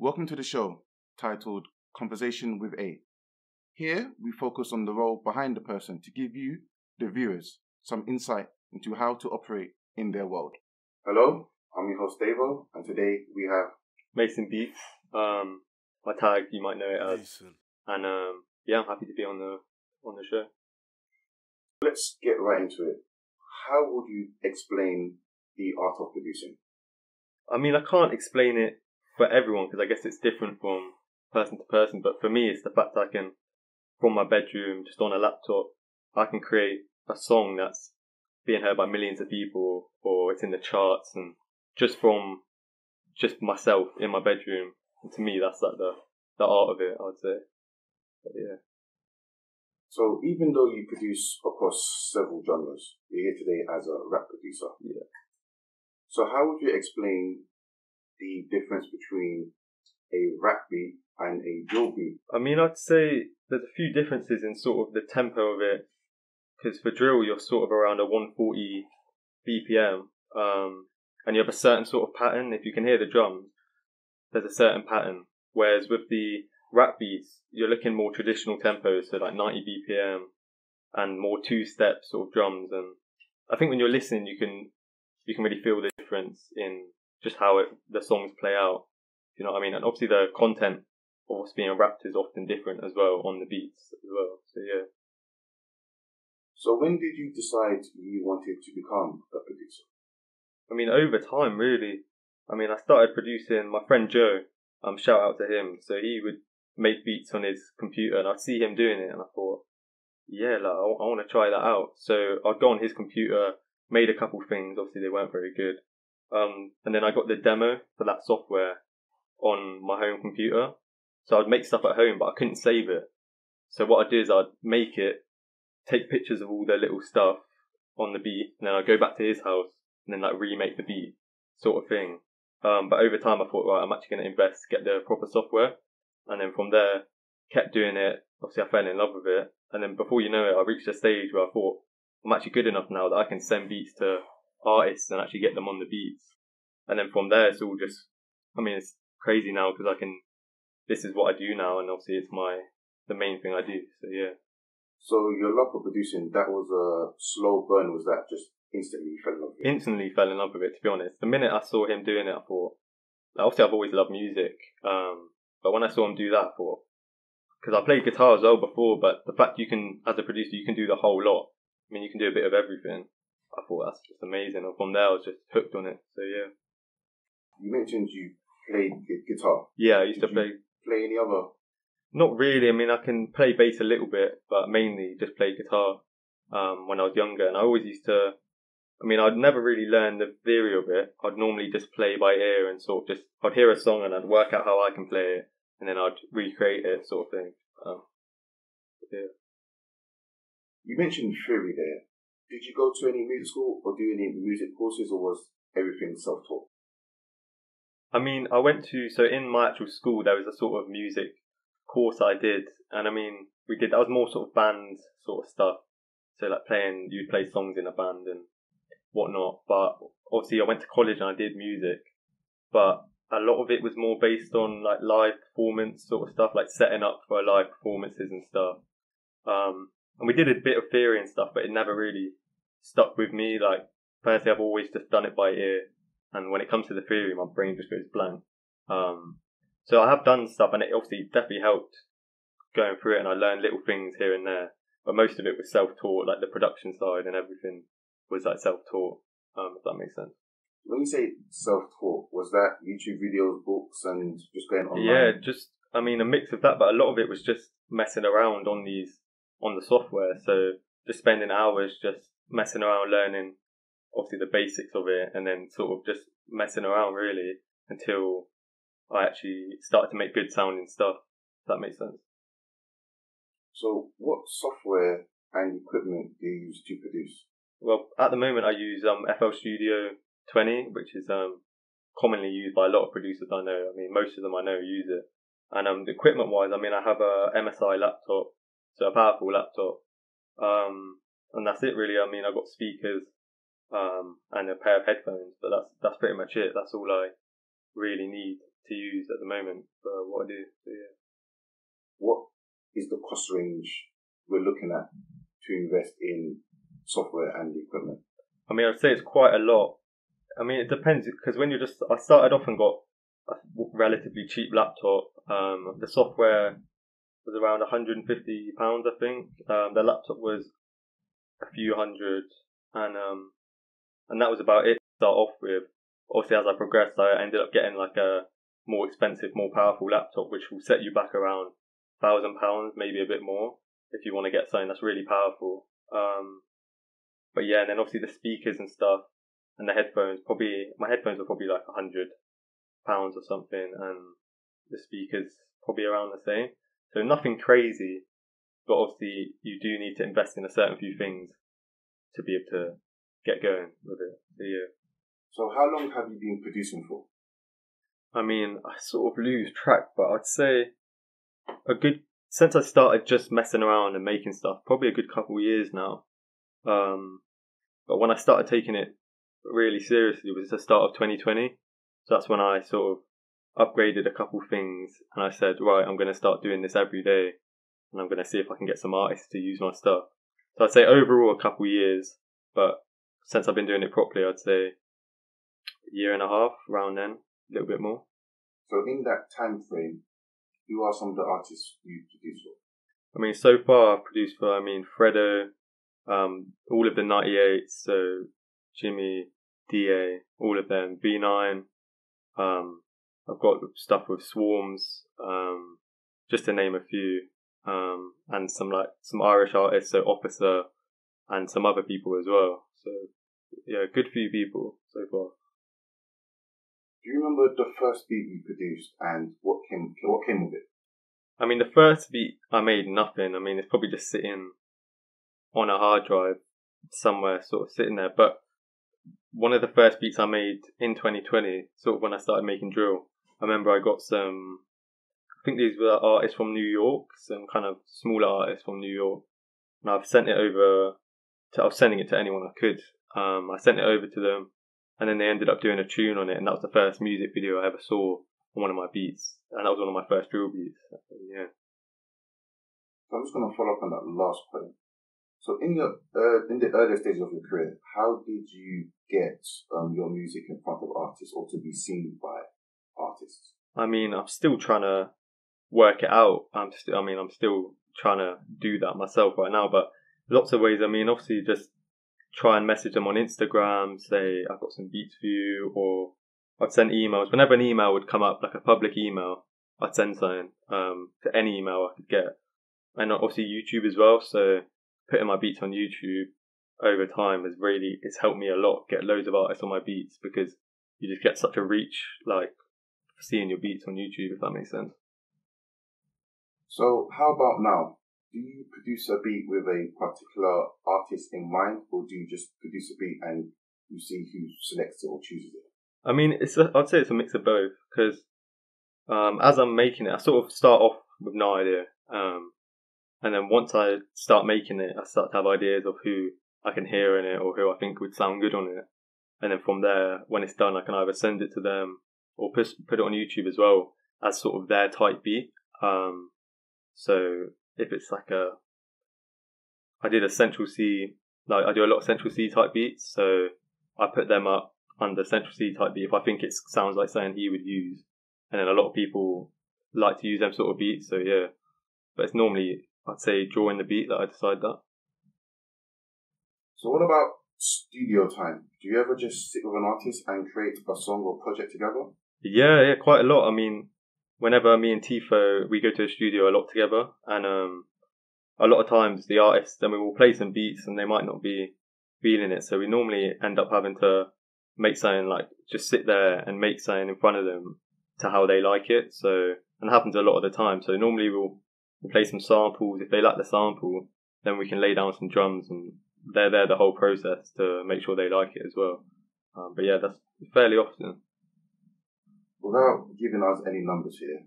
Welcome to the show titled Conversation with A. Here, we focus on the role behind the person to give you, the viewers, some insight into how to operate in their world. Hello, I'm your host Davo, and today we have Mason Beats. Um, my tag you might know it as, Mason. and um, yeah, I'm happy to be on the on the show. Let's get right into it. How would you explain the art of producing? I mean, I can't explain it for everyone because I guess it's different from person to person. But for me, it's the fact I can, from my bedroom, just on a laptop, I can create a song that's being heard by millions of people, or it's in the charts, and just from just myself in my bedroom. And to me, that's like the the art of it. I would say. But yeah. So, even though you produce across several genres, you're here today as a rap producer. Yeah. So, how would you explain the difference between a rap beat and a drill beat? I mean, I'd say there's a few differences in sort of the tempo of it. Because for drill, you're sort of around a 140 BPM, um, and you have a certain sort of pattern. If you can hear the drums, there's a certain pattern. Whereas with the rap beats, you're looking more traditional tempos, so like 90 BPM and more two-step sort of drums. And I think when you're listening, you can you can really feel the difference in just how it, the songs play out. You know what I mean? And obviously the content of what's being rapped is often different as well on the beats as well. So yeah. So, when did you decide you wanted to become a producer? I mean, over time, really. I mean, I started producing. My friend Joe, um, shout out to him. So he would make beats on his computer, and I'd see him doing it, and I thought, yeah, like, I, I want to try that out. So I'd go on his computer, made a couple things. Obviously, they weren't very good. Um, and then I got the demo for that software on my home computer. So I'd make stuff at home, but I couldn't save it. So what I'd do is I'd make it, take pictures of all the little stuff on the beat, and then I'd go back to his house and then like remake the beat, sort of thing. Um, but over time, I thought, right, I'm actually going to invest, get the proper software, and then from there, kept doing it. Obviously, I fell in love with it, and then before you know it, I reached a stage where I thought I'm actually good enough now that I can send beats to artists and actually get them on the beats. And then from there, it's all just, I mean, it's crazy now because I can. This is what I do now, and obviously, it's my the main thing I do. So yeah. So, your love for producing, that was a slow burn, was that just instantly you fell in love with it? instantly fell in love with it. To be honest, the minute I saw him doing it, I thought. Obviously, I've always loved music, um, but when I saw him do that, I thought because I played guitar as well before, but the fact you can, as a producer, you can do the whole lot. I mean, you can do a bit of everything. I thought that's just amazing. And from there, I was just hooked on it. So yeah, You mentioned you played gu- guitar. yeah. I used to Did you- play. Play any other? Not really. I mean, I can play bass a little bit, but mainly just play guitar. Um, when I was younger, and I always used to. I mean, I'd never really learn the theory of it. I'd normally just play by ear and sort of just. I'd hear a song and I'd work out how I can play it, and then I'd recreate it, sort of thing. Um, yeah. You mentioned theory there. Did you go to any music school or do any music courses, or was everything self-taught? I mean, I went to so in my actual school there was a sort of music course I did, and I mean we did that was more sort of band sort of stuff. So like playing, you'd play songs in a band and whatnot. But obviously I went to college and I did music, but a lot of it was more based on like live performance sort of stuff, like setting up for live performances and stuff. Um, and we did a bit of theory and stuff, but it never really stuck with me. Like personally, I've always just done it by ear and when it comes to the theory, my brain just goes blank. Um, so I have done stuff, and it obviously definitely helped going through it, and I learned little things here and there. But most of it was self-taught, like the production side and everything was like self-taught. Um, if that makes sense. When you say self-taught, was that YouTube videos, books, and just going online? Yeah, just I mean a mix of that, but a lot of it was just messing around on these on the software. So just spending hours just messing around learning obviously the basics of it and then sort of just messing around really until I actually started to make good sounding stuff. If that makes sense. So, what software and equipment do you use to produce? Well, at the moment I use um FL Studio 20, which is um commonly used by a lot of producers I know. I mean, most of them I know use it. And um, equipment wise, I mean, I have a MSI laptop, so a powerful laptop. Um, and that's it really. I mean, I've got speakers, um, and a pair of headphones, but that's that's pretty much it. That's all I really need to use at the moment for what I do. So yeah. What is the cost range we're looking at to invest in software and equipment? I mean, I'd say it's quite a lot. I mean, it depends because when you're just, I started off and got a relatively cheap laptop. Um, the software was around 150 pounds, I think. Um, the laptop was a few hundred, and um, and that was about it to start off with. Obviously, as I progressed, I ended up getting like a more expensive, more powerful laptop, which will set you back around thousand pounds, maybe a bit more, if you want to get something that's really powerful. Um, but yeah, and then obviously the speakers and stuff, and the headphones. Probably my headphones were probably like a hundred pounds or something, and the speakers probably around the same. So nothing crazy, but obviously you do need to invest in a certain few things to be able to get going with it. So yeah. So how long have you been producing for? I mean, I sort of lose track, but I'd say a good since I started just messing around and making stuff, probably a good couple of years now. Um, but when I started taking it really seriously was the start of 2020. So that's when I sort of upgraded a couple things and I said, right, I'm going to start doing this every day and I'm going to see if I can get some artists to use my stuff. So I'd say overall a couple years, but since I've been doing it properly, I'd say a year and a half around then, a little bit more. So in that time frame, who are some of the artists you produced for? I mean, so far I've produced for, I mean, Fredo, um, all of the 98s, so Jimmy, DA, all of them, V9, um, I've got stuff with Swarmz, um, just to name a few, um, and some like some Irish artists, so Offica, and some other people as well. So yeah, good few people so far. Do you remember the first beat you produced and what came what came with it? I mean, the first beat I made nothing. I mean, it's probably just sitting on a hard drive somewhere, sort of sitting there. But one of the first beats I made in 2020, sort of when I started making drill, I remember I got some. I think these were artists from New York, some kind of smaller artists from New York, and I've sent it over. To, I was sending it to anyone I could. Um, I sent it over to them, and then they ended up doing a tune on it, and that was the first music video I ever saw on one of my beats, and that was one of my first drill beats. Yeah. So I'm just going to follow up on that last point. So in your uh, in the earlier stages of your career, how did you get um, your music in front of artists or to be seen by artists? I mean, I'm still trying to work it out. I'm still, I mean, I'm still trying to do that myself right now. But lots of ways. I mean, obviously, just try and message them on Instagram, say I've got some beats for you, or I'd send emails. Whenever an email would come up, like a public email, I'd send something um, to any email I could get, and obviously YouTube as well. So putting my beats on YouTube over time has really it's helped me a lot get loads of artists on my beats because you just get such a reach like seeing your beats on YouTube if that makes sense. So how about now? Do you produce a beat with a particular artist in mind, or do you just produce a beat and you see who selects it or chooses it? I mean, it's a, I'd say it's a mix of both because um, as I'm making it, I sort of start off with no idea, um, and then once I start making it, I start to have ideas of who I can hear in it or who I think would sound good on it. And then from there, when it's done, I can either send it to them or put, put it on YouTube as well as sort of their type beat. Um, so if it's like a, I did a Central Cee, like I do a lot of Central Cee type beats, so I put them up under Central Cee type beat if I think it sounds like something he would use. And then a lot of people like to use them sort of beats, so yeah. But it's normally I'd say drawing the beat that I decide that. So what about studio time? Do you ever just sit with an artist and create a song or project together? Yeah, yeah, quite a lot. I mean, whenever me and Tifo we go to a studio a lot together, and um, a lot of times the artists then we will play some beats and they might not be feeling it, so we normally end up having to make something like just sit there and make something in front of them to how they like it. So and it happens a lot of the time. So normally we'll we play some samples. If they like the sample, then we can lay down some drums, and they're there the whole process to make sure they like it as well. Um, but yeah, that's fairly often. Without giving us any numbers here,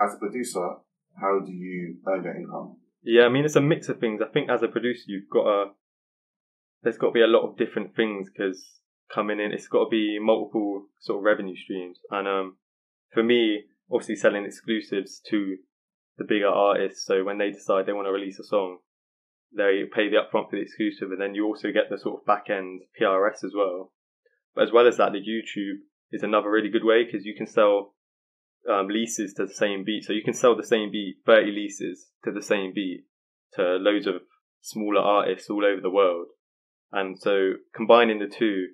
as a producer, how do you earn your income? Yeah, I mean it's a mix of things. I think as a producer, you've got a there's got to be a lot of different things because coming in, it's got to be multiple sort of revenue streams, and um, for me, obviously selling exclusives to the bigger artists. So when they decide they want to release a song, they pay the upfront for the exclusive, and then you also get the sort of back end PRS as well. But as well as that, the YouTube is another really good way because you can sell um, leases to the same beat. So you can sell the same beat, 30 leases to the same beat to loads of smaller artists all over the world. And so combining the two,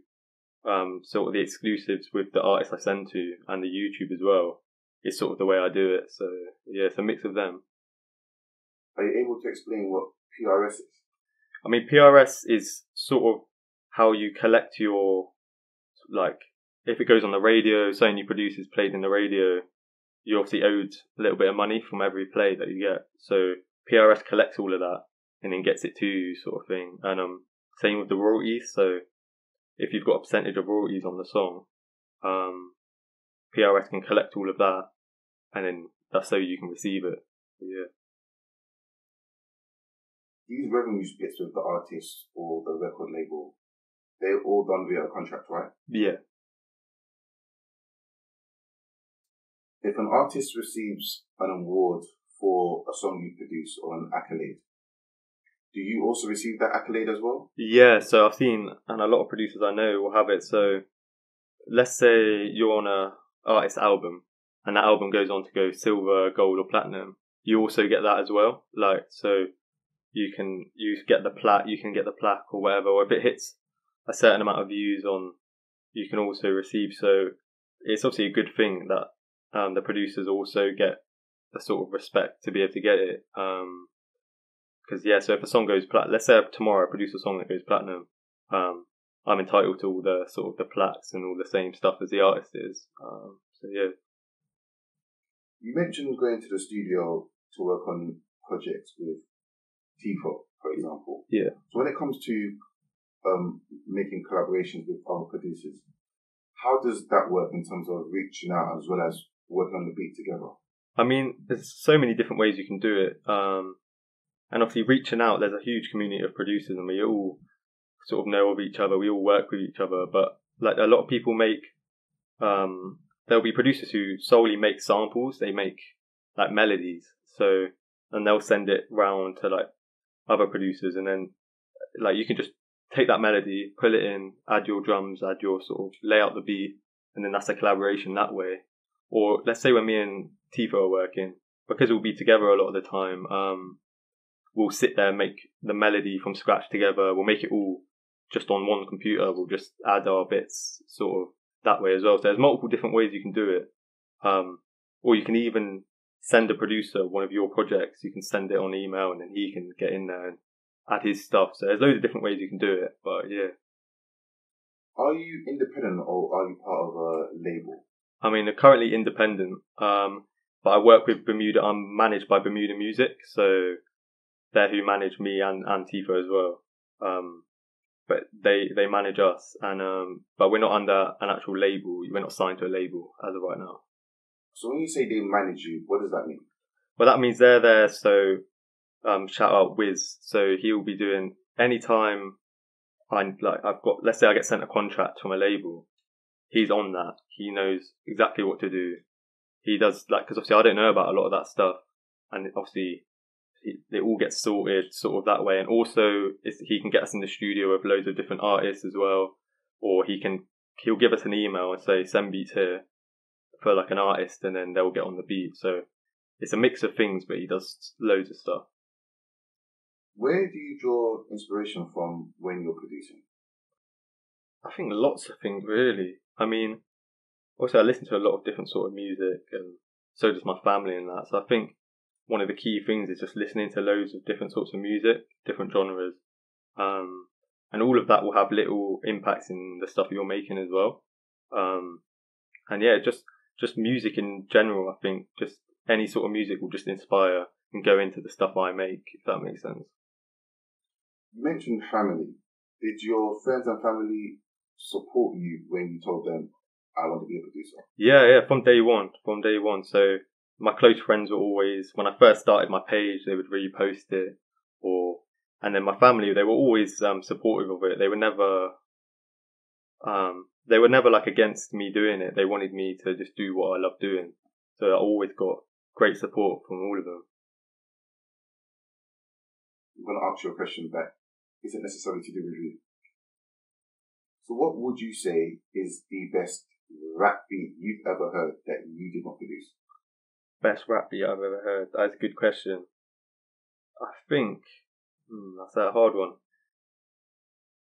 um, sort of the exclusives with the artists I send to and the YouTube as well, is sort of the way I do it. So yeah, it's a mix of them. Are you able to explain what PRS is? I mean, PRS is sort of how you collect your, like, if it goes on the radio, Sony produces played in the radio, you obviously owed a little bit of money from every play that you get. So PRS collects all of that and then gets it to you, sort of thing. And um, same with the royalties. So if you've got a percentage of royalties on the song, um, PRS can collect all of that, and then that's so you can receive it. Yeah. These revenue splits with the artist or the record label, they're all done via a contract, right? Yeah. If an artist receives an award for a song you produce or an accolade, do you also receive that accolade as well? Yeah, so I've seen, and a lot of producers I know will have it. So let's say you're on a artist album, and that album goes on to go silver, gold, or platinum. You also get that as well. Like so, you can you get the plaque, you can get the plaque or whatever. Or if it hits a certain amount of views on, you can also receive. So it's obviously a good thing that um, the producers also get a sort of respect to be able to get it. Um, because yeah, so if a song goes plat, let's say tomorrow I produce a song that goes platinum, um, I'm entitled to all the sort of the plaques and all the same stuff as the artist is. Um, so yeah. You mentioned going to the studio to work on projects with Tifo, for example. Yeah. So when it comes to um, making collaborations with other producers, how does that work in terms of reaching out as well as working on the beat together? I mean, there's so many different ways you can do it. Um, and obviously reaching out, there's a huge community of producers, and we all sort of know of each other. We all work with each other, but like a lot of people make, um, there'll be producers who solely make samples. They make like melodies, so and they'll send it round to like other producers, and then like you can just take that melody, pull it in, add your drums, add your sort of lay out the beat, and then that's a collaboration that way. Or let's say when me and Tifo are working, because we'll be together a lot of the time, um, we'll sit there and make the melody from scratch together. We'll make it all just on one computer. We'll just add our bits sort of that way as well. So there's multiple different ways you can do it. Um, or you can even send a producer one of your projects. You can send it on email and then he can get in there and add his stuff. So there's loads of different ways you can do it. But yeah. Are you independent or are you part of a label? I mean, they're currently independent. Um, but I work with Bermuda. I'm managed by Bermuda Music, so they're who manage me and, and Tifo as well. Um, but they, they manage us and, um, but we're not under an actual label. We're not signed to a label as of right now. So when you say they manage you, what does that mean? Well, that means they're there. So, um, shout out Wiz. So he'll be doing anytime I like, I've got, let's say I get sent a contract from a label. He's on that. He knows exactly what to do. He does like, cause obviously I don't know about a lot of that stuff. And obviously it, all gets sorted sort of that way. And also, he can get us in the studio with loads of different artists as well, or he can he'll give us an email and say send beats here for like an artist, and then they'll get on the beat. So it's a mix of things, but he does loads of stuff. Where do you draw inspiration from when you're producing? I think lots of things really. I mean, also I listen to a lot of different sort of music, and so does my family and that. So I think one of the key things is just listening to loads of different sorts of music, different genres, um, and all of that will have little impacts in the stuff you're making as well. Um, and yeah, just just music in general. I think just any sort of music will just inspire and go into the stuff I make, if that makes sense. You mentioned family. Did your friends and family support you when you told them I want to be a producer? Yeah, yeah, from day one, from day one. So my close friends were always when I first started my page, they would repost it, or and then my family they were always um, supportive of it. They were never um, they were never like against me doing it. They wanted me to just do what I love doing. So I always got great support from all of them. I'm going to ask you a question that isn't necessarily to do with you. So, what would you say is the best rap beat you've ever heard that you did not produce? Best rap beat I've ever heard. That's a good question. I think hmm, that's a hard one.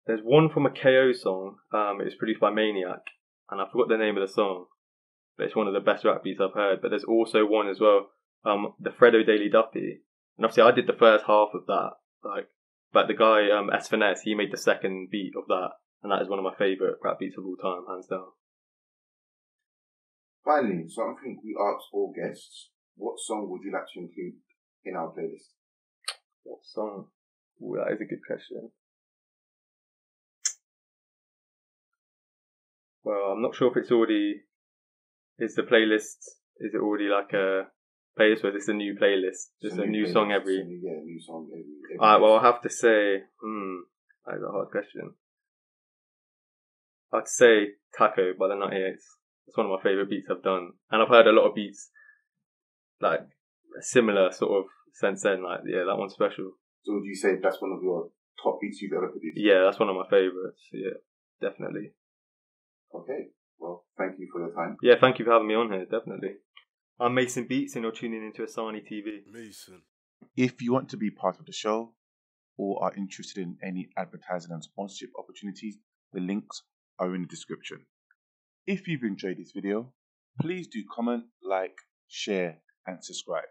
There's one from a KO song. Um, was produced by Maniac, and I forgot the name of the song. But it's one of the best rap beats I've heard. But there's also one as well. Um, the Fredo Daily Duppy, and obviously I did the first half of that. Like, but the guy um, S Finesse, he made the second beat of that, and that is one of my favourite rap beats of all time, hands down. Finally, something we ask all guests: What song would you like to include in our playlist? What song? Ooh, that is a good question. Well, I'm not sure if it's already. Is the playlist? Is it already like a playlist or is this a new playlist? Just a, new, playlist, song every. a new- yeah, new song every. every Alright, well, I'll have to say, hmm, that is a hard question. I'd say Taco by the 98s. It's one of my favourite beats I've done. And I've heard a lot of beats, like, a similar sort of sense then, like, yeah, that one's special. So, would you say that's one of your top beats you've ever produced? Yeah, that's one of my favourites. Yeah, definitely. Okay. Well, thank you for your time. Yeah, thank you for having me on here, definitely. I'm Mason Beats and you're tuning into Osanii TV. Mason. If you want to be part of the show or are interested in any advertising and sponsorship opportunities, the links are in the description. If you've enjoyed this video, please do comment, like, share, and subscribe.